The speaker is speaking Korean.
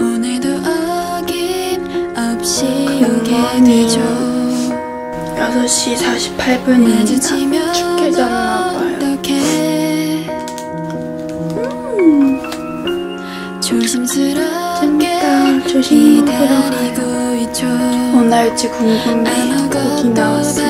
오늘도 어김없이 오게 되죠 6시 48분입니다. 마주치면 죽게 잤나봐요. 음. 조심스럽게 조심히 기다리고 있죠 뭐 나올지 궁금해. 고기 나왔어